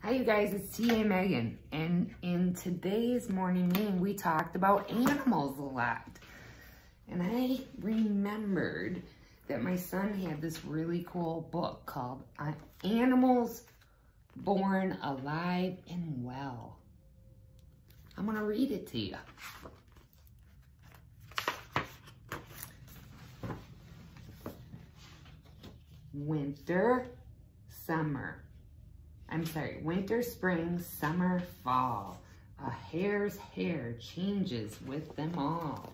Hi you guys, it's T.A. Megan, and in today's morning meeting, we talked about animals a lot. And I remembered that my son had this really cool book called uh, Animals Born Alive and Well. I'm gonna read it to you. Winter, summer. I'm sorry, winter, spring, summer, fall. A hare's hair changes with them all.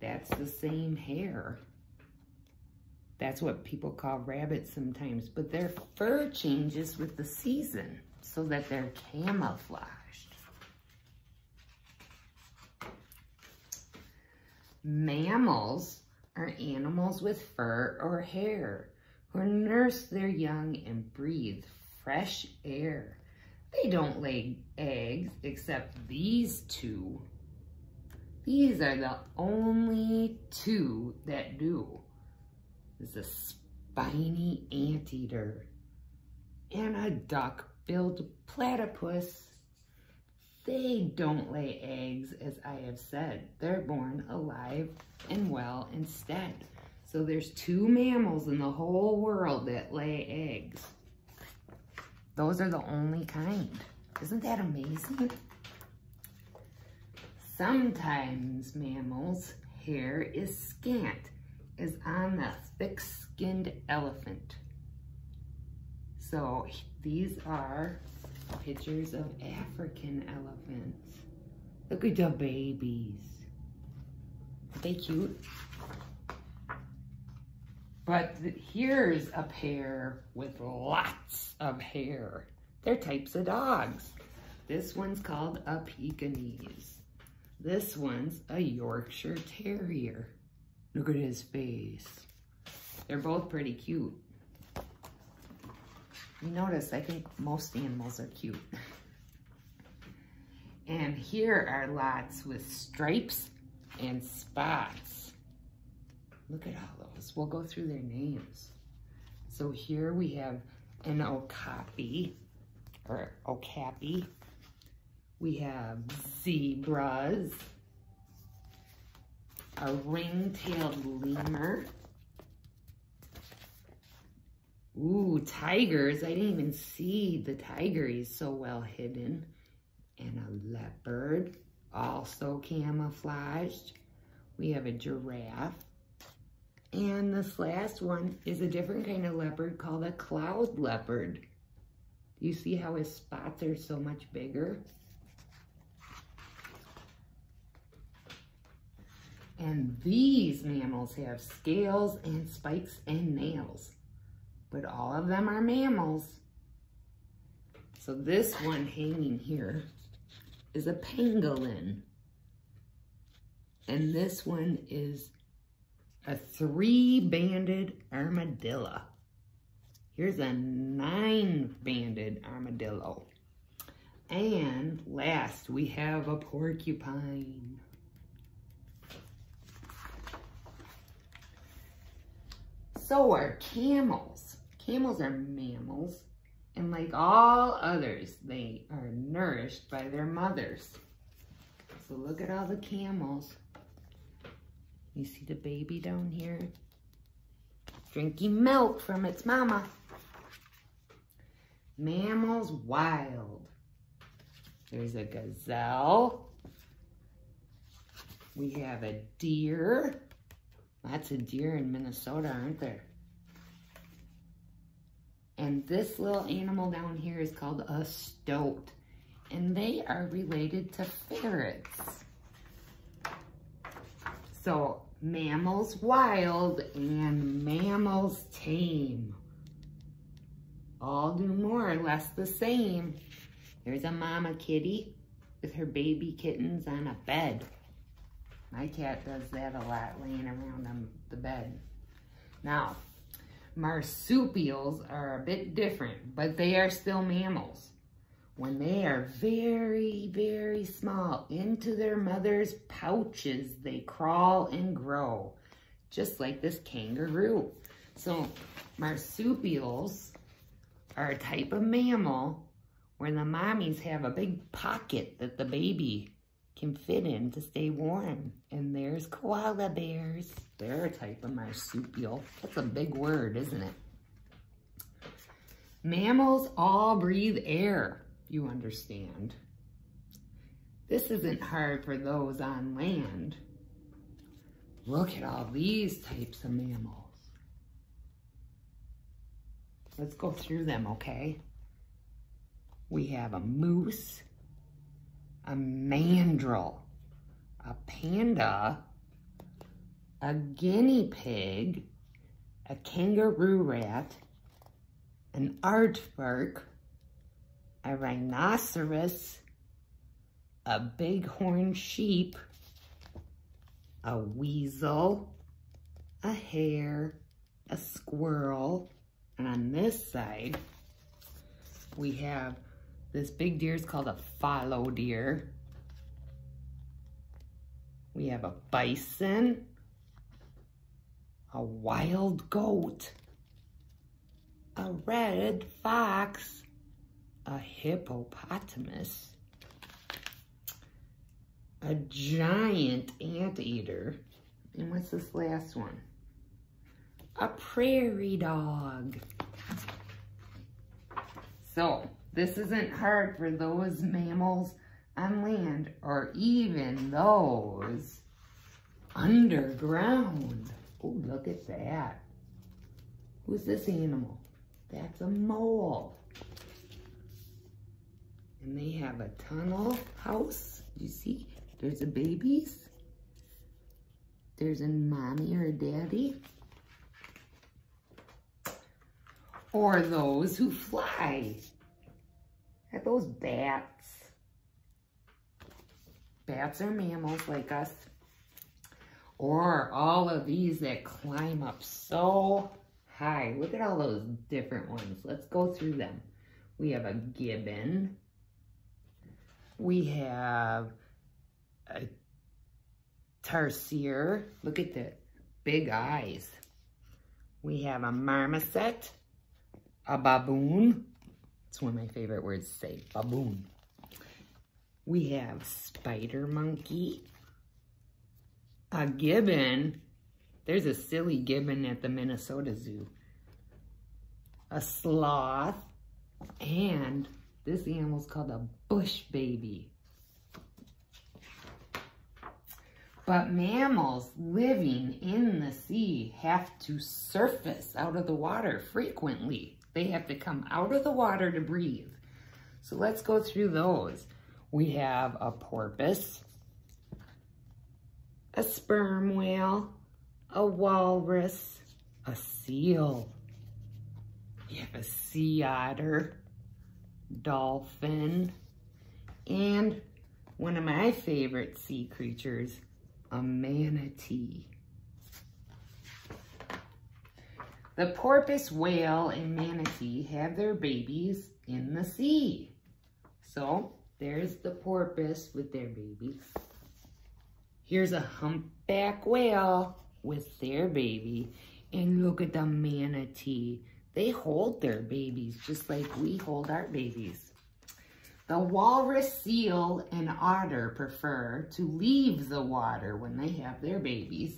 That's the same hair. That's what people call rabbits sometimes, but their fur changes with the season so that they're camouflaged. Mammals are animals with fur or hare who nurse their young and breathe fresh air. They don't lay eggs except these two. These are the only two that do. There's a spiny anteater and a duck-billed platypus. They don't lay eggs, as I have said. They're born alive and well instead. So there's two mammals in the whole world that lay eggs. Those are the only kind. Isn't that amazing? Sometimes mammals' hair is scant, as on the thick-skinned elephant. So these are pictures of African elephants. Look at the babies. Are they cute? But here's a pair with lots of hair. They're types of dogs. This one's called a Pekingese. This one's a Yorkshire Terrier. Look at his face. They're both pretty cute. You notice, I think most animals are cute. And here are lots with stripes and spots. Look at all those. We'll go through their names. So here we have an okapi, or okapi. We have zebras, a ring-tailed lemur. Ooh, tigers. I didn't even see the tiger. He's so well hidden. And a leopard, also camouflaged. We have a giraffe. And this last one is a different kind of leopard called a cloud leopard. You see how his spots are so much bigger? And these mammals have scales and spikes and nails. But all of them are mammals. So this one hanging here is a pangolin. And this one is a three-banded armadillo. Here's a nine-banded armadillo. And last, we have a porcupine. So are camels. Camels are mammals, and like all others, they are nourished by their mothers. So look at all the camels. You see the baby down here? Drinking milk from its mama. Mammals wild. There's a gazelle. We have a deer. Lots of deer in Minnesota, aren't there? And this little animal down here is called a stoat. And they are related to ferrets. So mammals wild and mammals tame. All do more or less the same. There's a mama kitty with her baby kittens on a bed. My cat does that a lot, laying around on the bed. Now, marsupials are a bit different, but they are still mammals. When they are very, very small, into their mother's pouches, they crawl and grow, just like this kangaroo. So marsupials are a type of mammal where the mommies have a big pocket that the baby can fit in to stay warm. And there's koala bears. They're a type of marsupial. That's a big word, isn't it? Mammals all breathe air, you understand. This isn't hard for those on land. Look at all these types of mammals. Let's go through them, okay? We have a moose, a mandrill, a panda, a guinea pig, a kangaroo rat, an aardvark, a rhinoceros, a bighorn sheep, a weasel, a hare, a squirrel, and on this side, we have this big deer is called a fallow deer. We have a bison, a wild goat, a red fox, a hippopotamus, a giant anteater, and what's this last one? A prairie dog. So, this isn't hard for those mammals on land or even those underground. Oh, look at that. Who's this animal? That's a mole. And they have a tunnel house. You see, there's a babies. There's a mommy or a daddy. Or those who fly. At those bats. Bats are mammals like us. Or all of these that climb up so high. Look at all those different ones. Let's go through them. We have a gibbon. We have a tarsier. Look at the big eyes. We have a marmoset, a baboon. It's one of my favorite words to say, baboon. We have spider monkey, a gibbon. There's a silly gibbon at the Minnesota Zoo. A sloth, and this animal's called a bush baby. But mammals living in the sea have to surface out of the water frequently. They have to come out of the water to breathe. So let's go through those. We have a porpoise, a sperm whale, a walrus, a seal. We have a sea otter, dolphin, and one of my favorite sea creatures, a manatee. The porpoise, whale, and manatee have their babies in the sea. So there's the porpoise with their babies. Here's a humpback whale with their baby. And look at the manatee. They hold their babies just like we hold our babies. The walrus, seal, and otter prefer to leave the water when they have their babies.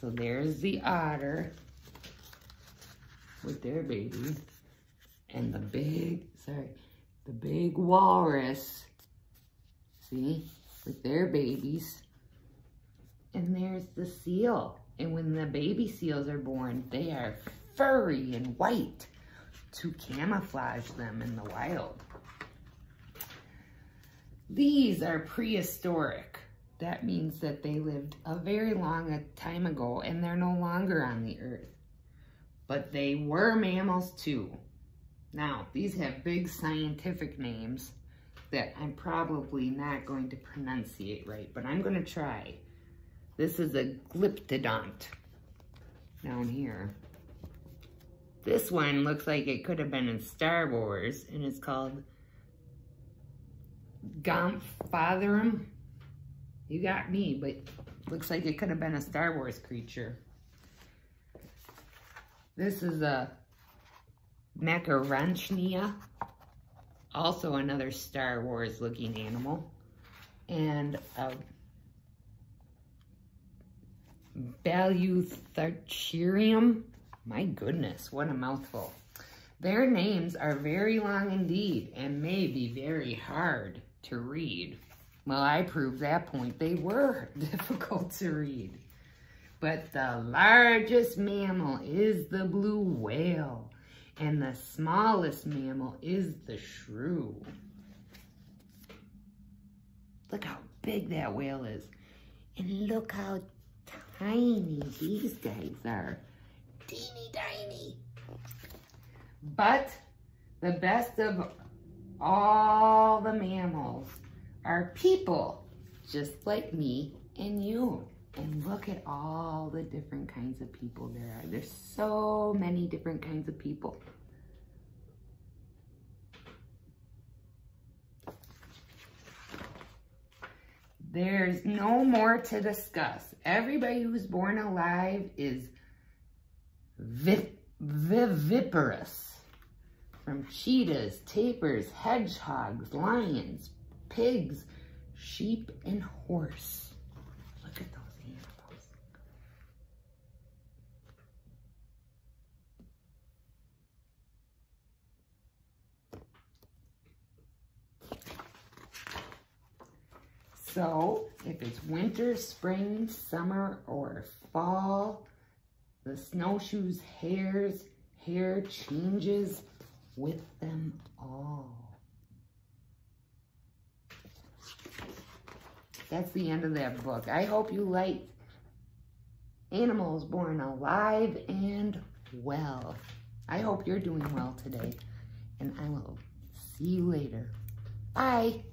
So there's the otter with their baby. And the big, sorry, the big walrus, see, with their babies. And there's the seal. And when the baby seals are born, they are furry and white to camouflage them in the wild. These are prehistoric. That means that they lived a very long time ago and they're no longer on the earth. But they were mammals too. Now, these have big scientific names that I'm probably not going to pronunciate right, but I'm going to try. This is a glyptodont down here. This one looks like it could have been in Star Wars, and it's called Gomphotherum. You got me, but looks like it could have been a Star Wars creature. This is a Macaronchnia. also another Star Wars looking animal. And a Balutharium. My goodness, what a mouthful. Their names are very long indeed and may be very hard to read. Well, I proved that point. They were difficult to read. But the largest mammal is the blue whale, and the smallest mammal is the shrew. Look how big that whale is. And look how tiny these guys are. Teeny tiny. But the best of all the mammals are people, just like me and you. And look at all the different kinds of people there are. There's so many different kinds of people. There's no more to discuss. Everybody who's born alive is viviparous. From cheetahs, tapirs, hedgehogs, lions, pigs, sheep, and horse. Look at those animals. So, if it's winter, spring, summer, or fall, the snowshoe's hares, hair changes with them all. That's the end of that book. I hope you like animals born alive and well. I hope you're doing well today. And I will see you later. Bye.